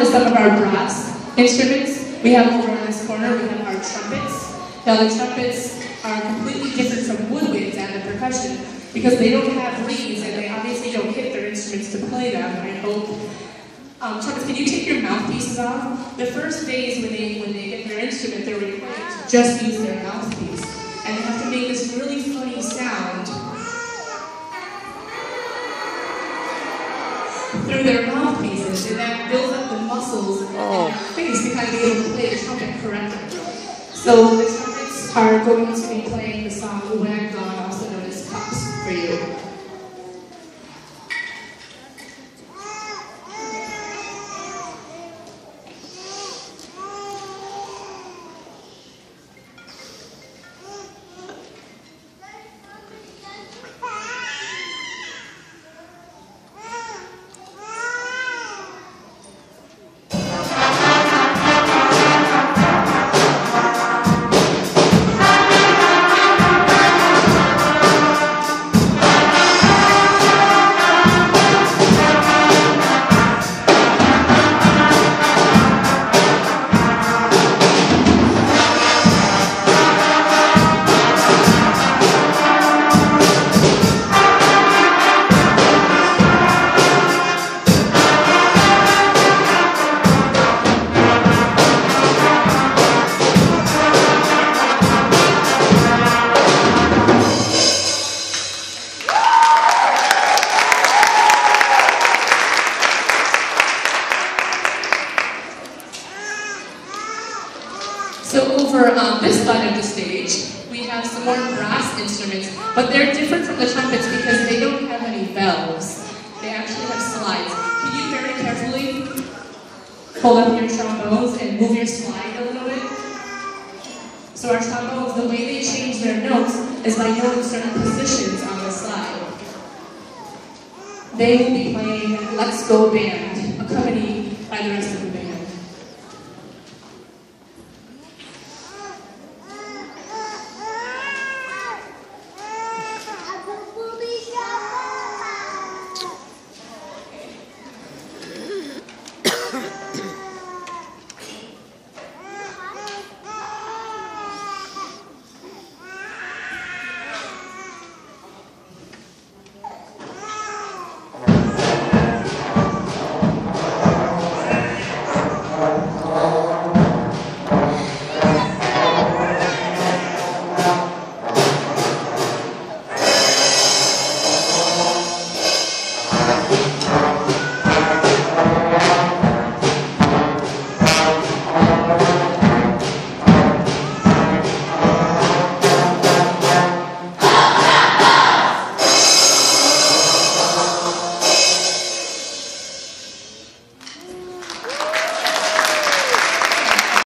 is some of our brass instruments. We have over in this corner, we have our trumpets. Now the trumpets are completely different from woodwinds and the percussion because they don't have reeds and they obviously don't hit their instruments to play them, I hope. Um, trumpets, can you take your mouthpieces off? The first days when they when they get their instrument, they're required to just use their mouthpiece. And they have to make this really funny through their mouthpieces, and that builds up the muscles in their oh. face to kind of be able to play the trumpet correctly. So the trumpets are going to be playing the song When So over on this side of the stage, we have some more brass instruments, but they're different from the trumpets because they don't have any valves. They actually have slides. Can you very carefully hold up your trombones and move your slide a little bit? So our trombones, the way they change their notes is by knowing certain positions on the slide. They will be playing Let's Go Band, accompanied by the rest of the